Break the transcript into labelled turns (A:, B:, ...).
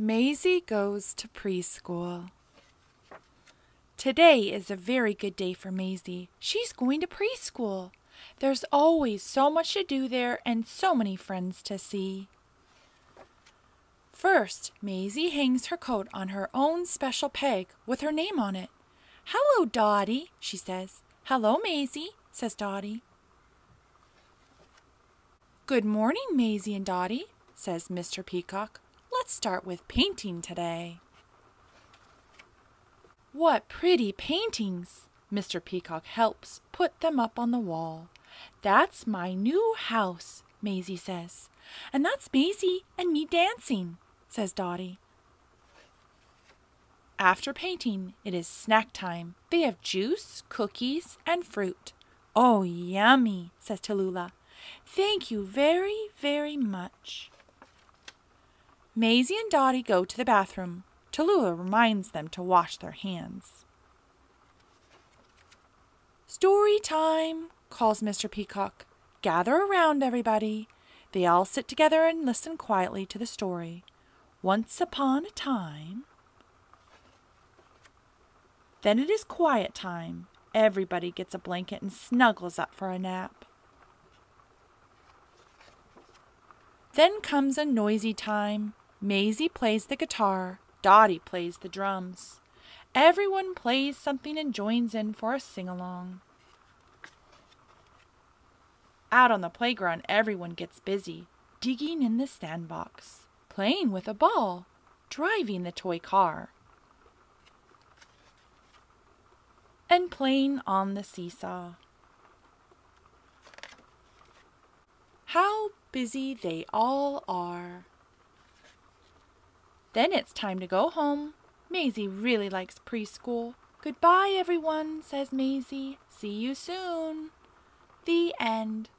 A: Maisy goes to preschool. Today is a very good day for Maisy. She's going to preschool. There's always so much to do there and so many friends to see. First, Maisy hangs her coat on her own special peg with her name on it. Hello, Dotty, she says. Hello, Maisy, says Dotty. Good morning, Maisy and Dotty, says Mr. Peacock. Let's start with painting today. What pretty paintings! Mr. Peacock helps put them up on the wall. That's my new house, Maisy says. And that's Maisy and me dancing, says Dotty. After painting, it is snack time. They have juice, cookies, and fruit. Oh, yummy, says Tallulah. Thank you very, very much. Maisy and Dotty go to the bathroom. Tallulah reminds them to wash their hands. Story time, calls Mr. Peacock. Gather around, everybody. They all sit together and listen quietly to the story. Once upon a time. Then it is quiet time. Everybody gets a blanket and snuggles up for a nap. Then comes a noisy time. Maisy plays the guitar, Dotty plays the drums. Everyone plays something and joins in for a sing along. Out on the playground, everyone gets busy, digging in the sandbox, playing with a ball, driving the toy car, and playing on the seesaw. How busy they all are! Then it's time to go home. Maisy really likes preschool. Goodbye, everyone, says Maisy. See you soon. The end.